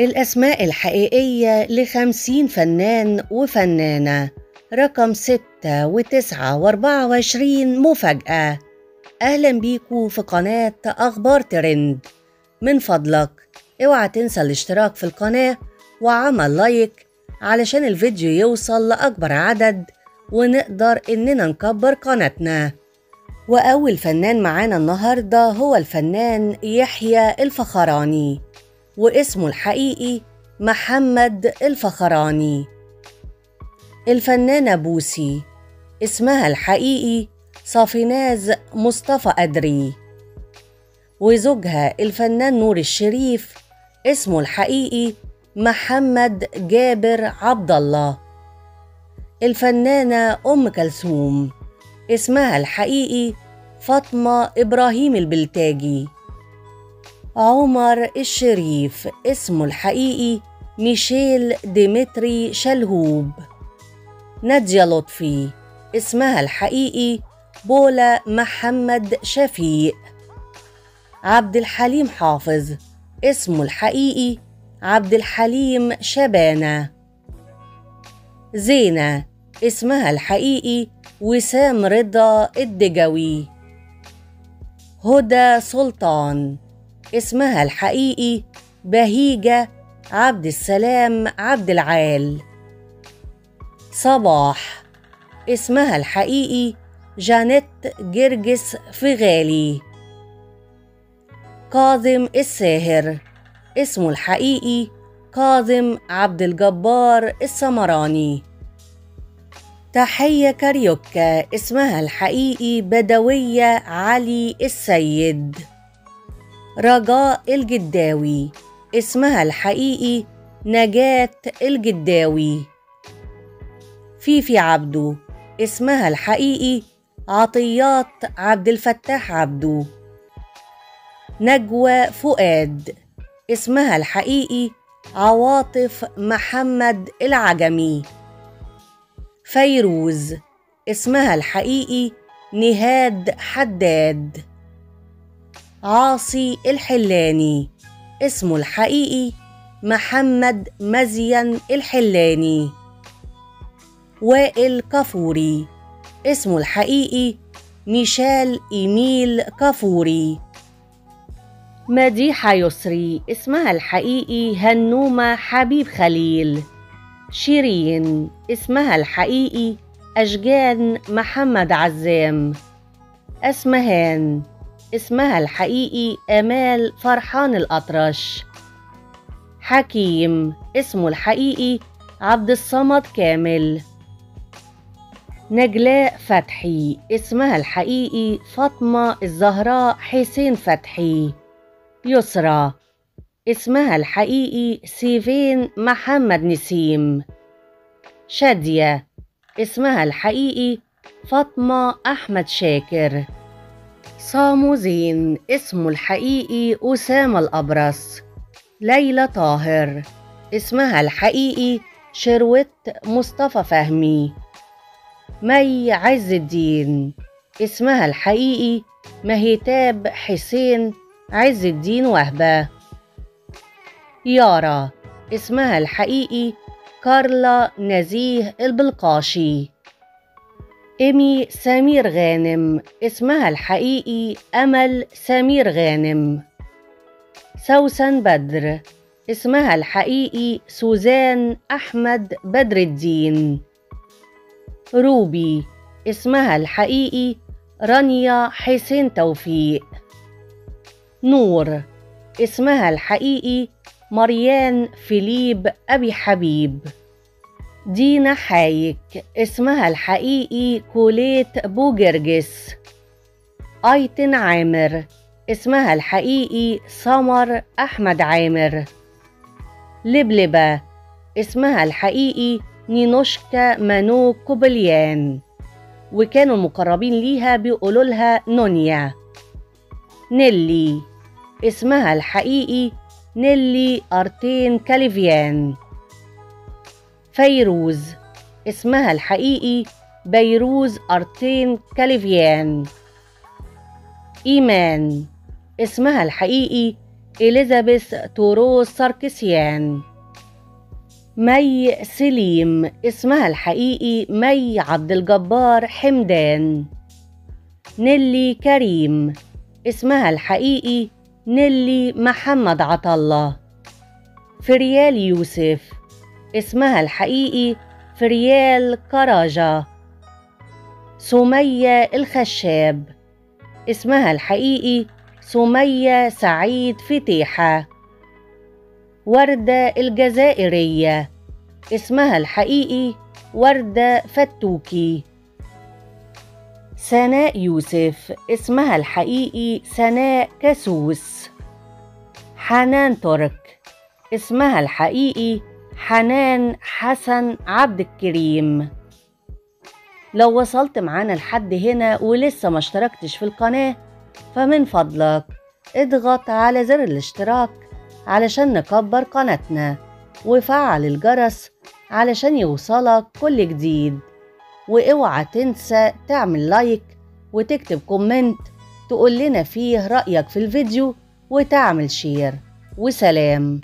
الأسماء الحقيقية لخمسين فنان وفنانة. رقم ستة وتسعة وأربعة وعشرين مفاجأة. أهلا بيكو في قناة أخبار ترند. من فضلك اوعى تنسى الاشتراك في القناة وعمل لايك علشان الفيديو يوصل لأكبر عدد ونقدر إننا نكبر قناتنا. وأول فنان معانا النهاردة هو الفنان يحيى الفخراني. واسمه الحقيقي محمد الفخراني. الفنانة بوسي اسمها الحقيقي صافيناز مصطفى أدري. وزوجها الفنان نور الشريف اسمه الحقيقي محمد جابر عبد الله. الفنانة أم كلثوم اسمها الحقيقي فاطمة إبراهيم البلتاجي. عمر الشريف اسمه الحقيقي ميشيل ديمتري شلهوب. نادية لطفي اسمها الحقيقي بولا محمد شفيق. عبد الحليم حافظ اسمه الحقيقي عبد الحليم شبانة. زينة اسمها الحقيقي وسام رضا الدجوي. هدى سلطان. اسمها الحقيقي بهيجة عبد السلام عبد العال. صباح. اسمها الحقيقي جانيت جرجس فغالي كاظم الساهر. اسمه الحقيقي كاظم عبد الجبار السمراني. تحية كاريوكا. اسمها الحقيقي بدوية علي السيد. رجاء الجداوي اسمها الحقيقي نجاة الجداوي. فيفي عبدو اسمها الحقيقي عطيات عبد الفتاح عبدو. نجوى فؤاد اسمها الحقيقي عواطف محمد العجمي. فيروز اسمها الحقيقي نهاد حداد. عاصي الحلاني. اسمه الحقيقي محمد مزين الحلاني. وائل كفوري. اسمه الحقيقي ميشال إيميل كفوري. مديحة يسري. اسمها الحقيقي هنومة حبيب خليل. شيرين. اسمها الحقيقي أشجان محمد عزام. أسمهان. اسمها الحقيقي آمال فرحان الأطرش. حكيم اسمه الحقيقي عبد الصمد كامل. نجلاء فتحي اسمها الحقيقي فاطمة الزهراء حسين فتحي. يسرى اسمها الحقيقي سيفين محمد نسيم. شادية اسمها الحقيقي فاطمة أحمد شاكر. صامو زين اسمه الحقيقي أسامة الأبرص. ليلى طاهر اسمها الحقيقي شروت مصطفى فهمي. مي عز الدين اسمها الحقيقي مهتاب حسين عز الدين وهبة. يارا اسمها الحقيقي كارلا نزيه البلقاشي. إيمي سمير غانم. اسمها الحقيقي أمل سمير غانم. سوسن بدر. اسمها الحقيقي سوزان أحمد بدر الدين. روبي. اسمها الحقيقي رانيا حسين توفيق. نور. اسمها الحقيقي مريان فيليب أبي حبيب. دينا حايك اسمها الحقيقي كوليت بوجرجس. أيتن عامر اسمها الحقيقي سمر أحمد عامر. لبلبة اسمها الحقيقي نينوشكا مانو كوبليان. وكانوا المقربين ليها بيقولوا لها نونيا. نيلي اسمها الحقيقي نيلي أرتين كاليفيان. فيروز. اسمها الحقيقي بيروز أرتين كاليفيان. إيمان. اسمها الحقيقي إليزابيث توروس ساركسيان. مي سليم. اسمها الحقيقي مي عبد الجبار حمدان. نيلي كريم. اسمها الحقيقي نيلي محمد عطلة فريال يوسف. اسمها الحقيقي فريال كراجة سمية الخشاب. اسمها الحقيقي سمية سعيد فتيحة. وردة الجزائرية. اسمها الحقيقي وردة فتوكي. سناء يوسف. اسمها الحقيقي سناء كسوس. حنان ترك. اسمها الحقيقي حنان حسن عبد الكريم. لو وصلت معانا لحد هنا ولسه ما اشتركتش في القناة فمن فضلك اضغط على زر الاشتراك علشان نكبر قناتنا وفعل الجرس علشان يوصلك كل جديد. واوعى تنسى تعمل like وتكتب comment تقول لنا فيه رأيك في الفيديو وتعمل share. وسلام.